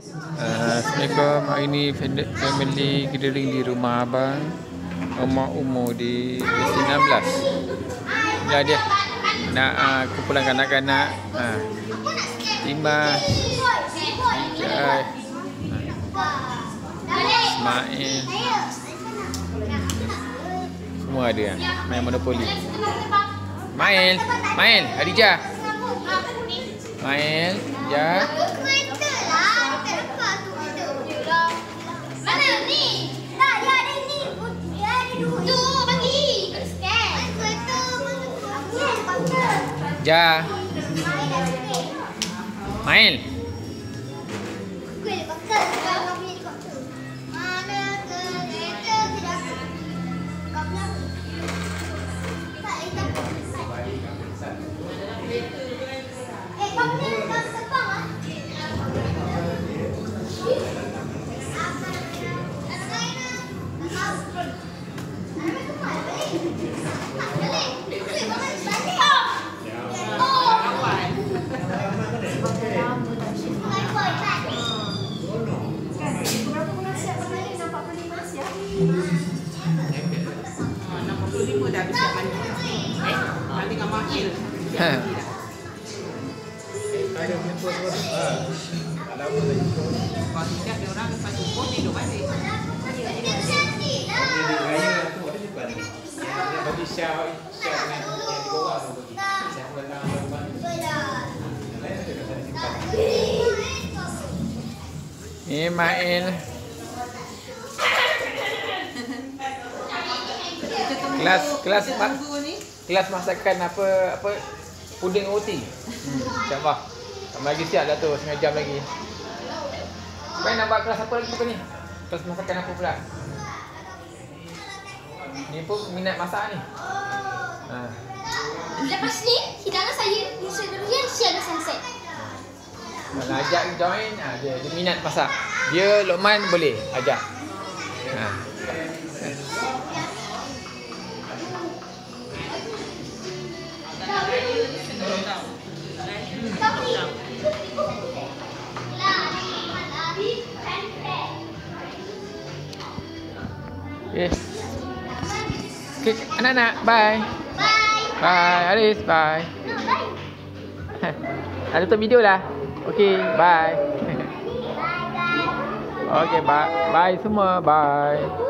Assalamualaikum. Hari ni family gathering di rumah abang. Umur umur di usia 16. Ya dia nak uh, kumpulan kanak-kanak. Uh, Timah. Jai. Ismail. Semua ada kan? Main monopoli. Mail. Mail. Adija. Mail. Ya. Ja. Main. Ada jumpa semua. Ha. Lama tak jumpa. Kalau tidak, dia orang lepas jumpa, tidur balik. Dia di raya tu ada jumpa ni. Yang bagi Syah, Syah dengan yang di bawah tu bagi. Syah pegang abang. Yang lain ada kata simpan. Ni Kelas kelas ni. kelas masakan apa apa puding roti. Hmm, InsyaAllah. Tambah lagi siap dah tu, setengah jam lagi. Kau nak buat kelas apa lagi apa ni? Kelas masakan apa pula? Ni pun minat masak ni. Ha. Lepas ni, hidangan saya seluruhnya siaga sunset. Kalau ajak join, ha, dia, dia minat masak. Dia Lokman boleh ajak. Ha. Okay. Okay, anak-anak, bye. Bye. Bye, Aris, bye. No, bye. Ada tutup video lah. Okay, bye. Bye, bye. Okay, bye. Bye semua, bye.